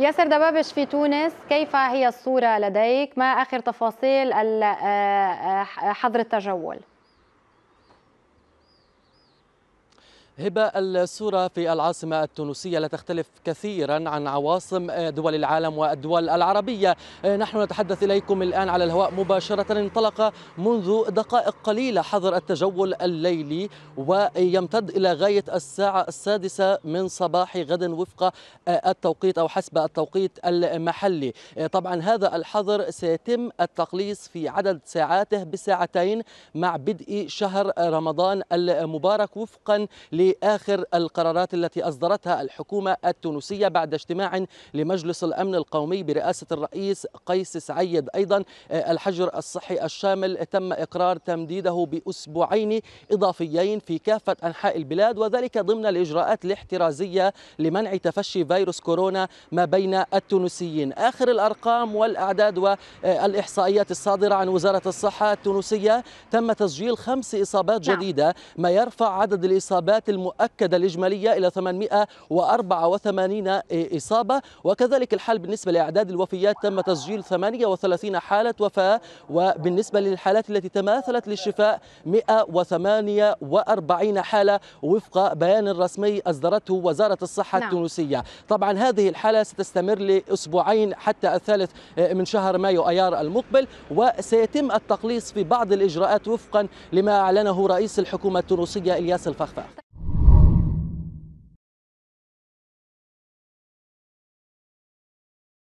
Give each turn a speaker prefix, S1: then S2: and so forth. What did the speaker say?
S1: ياسر دبابش في تونس كيف هي الصورة لديك؟ ما آخر تفاصيل حظر التجول؟
S2: هبة الصورة في العاصمة التونسية لا تختلف كثيرا عن عواصم دول العالم والدول العربية. نحن نتحدث إليكم الآن على الهواء مباشرة. انطلق منذ دقائق قليلة حظر التجول الليلي ويمتد إلى غاية الساعة السادسة من صباح غد وفق التوقيت أو حسب التوقيت المحلي. طبعا هذا الحظر سيتم التقليص في عدد ساعاته بساعتين مع بدء شهر رمضان المبارك وفقا لآخر القرارات التي أصدرتها الحكومة التونسية بعد اجتماع لمجلس الأمن القومي برئاسة الرئيس قيس سعيد. أيضا الحجر الصحي الشامل تم إقرار تمديده بأسبوعين إضافيين في كافة أنحاء البلاد وذلك ضمن الإجراءات الاحترازية لمنع تفشي فيروس كورونا ما بين التونسيين. آخر الأرقام والأعداد والإحصائيات الصادرة عن وزارة الصحة التونسية تم تسجيل خمس إصابات جديدة ما يرفع عدد الإصابات المؤكدة الإجمالية إلى 884 إصابة وكذلك الحال بالنسبة لأعداد الوفيات تم تسجيل 38 حالة وفاة وبالنسبة للحالات التي تماثلت للشفاء 148 حالة وفق بيان رسمي أصدرته وزارة الصحة نعم. التونسية طبعا هذه الحالة ستستمر لأسبوعين حتى الثالث من شهر مايو أيار المقبل وسيتم التقليص في بعض الإجراءات وفقا لما أعلنه رئيس الحكومة التونسية إلياس الفخفاخ